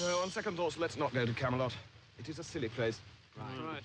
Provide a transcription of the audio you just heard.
Uh, no, on second thoughts, let's not go to Camelot. It is a silly place. Right. right.